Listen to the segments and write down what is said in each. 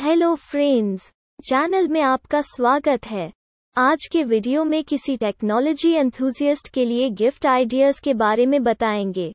Hello friends channel में आपका स्वागत है। आज के वीडियो में किसी टेक्नोलॉजी एंथुजियस्ट के लिए गिफ्ट आइडियाज़ के बारे में बताएँगे।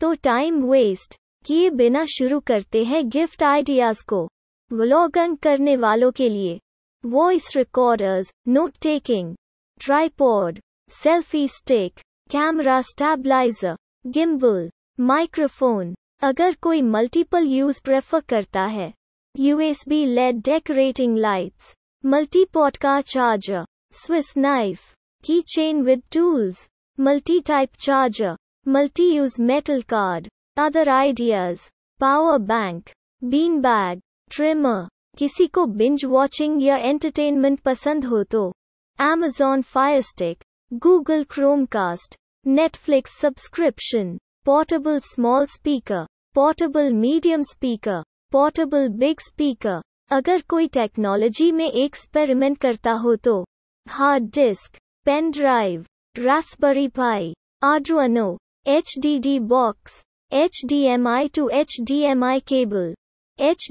तो टाइम वेस्ट किए बिना शुरू करते हैं गिफ्ट आइडियाज़ को। व्लॉगन करने वालों के लिए। Voice recorders note taking tripod selfie stick camera stabiliser gimbal microphone अगर कोई मल्टीपल यूज़ प्रेफर करता है USB LED decorating lights, multi-pot car charger, Swiss knife, keychain with tools, multi-type charger, multi-use metal card, other ideas, power bank, bean bag, trimmer, किसी को binge watching या entertainment पसंद हो तो Amazon Fire Stick, Google Chromecast, Netflix subscription, portable small speaker, portable medium speaker, portable big speaker अगर कोई technology में experiment करता हो तो hard disk pen drive raspberry pi Arduino H box H D M I to H D M I cable H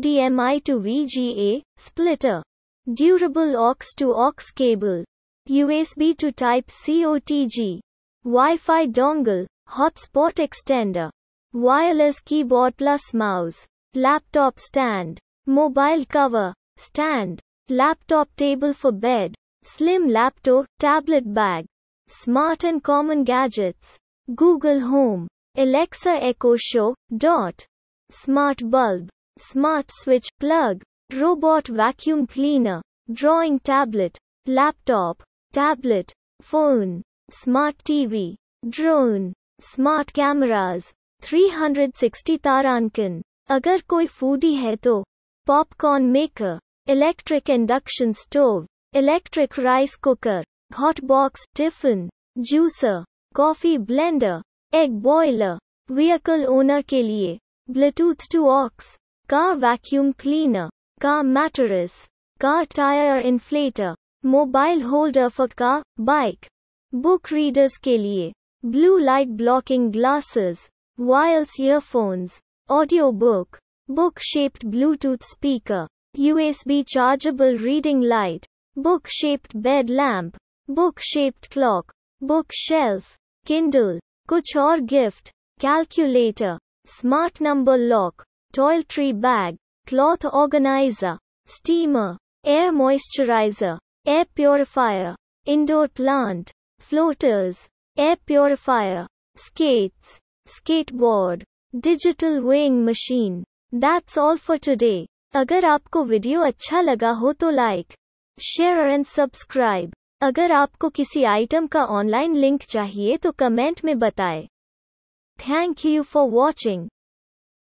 to V G A splitter durable aux to aux cable USB to Type COTG, Wi-Fi dongle, hotspot extender, wireless keyboard plus mouse, laptop stand, mobile cover, stand, laptop table for bed, slim laptop, tablet bag, smart and common gadgets, Google Home, Alexa Echo Show, dot, smart bulb, smart switch plug, robot vacuum cleaner, drawing tablet, laptop, tablet, phone, smart TV, drone, smart cameras, 360 Tarankan. अगर कोई foodie है तो popcorn maker electric induction stove electric rice cooker hot box tiffin juicer coffee blender egg boiler vehicle owner के लिए Bluetooth to aux car vacuum cleaner car mattress car tyre inflator mobile holder for car bike book readers के लिए blue light blocking glasses wires earphones audiobook, book-shaped Bluetooth speaker, USB chargeable reading light, book-shaped bed lamp, book-shaped clock, bookshelf, Kindle, Kuchor gift, calculator, smart number lock, toiletry bag, cloth organizer, steamer, air moisturizer, air purifier, indoor plant, floaters, air purifier, skates, skateboard. Digital weighing machine that's all for today अगर आपको video अच्छा लगा हो तो like share and subscribe अगर आपको किसी item का ऑनलाइन लिंक चाहिए तो कमेंट में बताएँ. Thank you for watching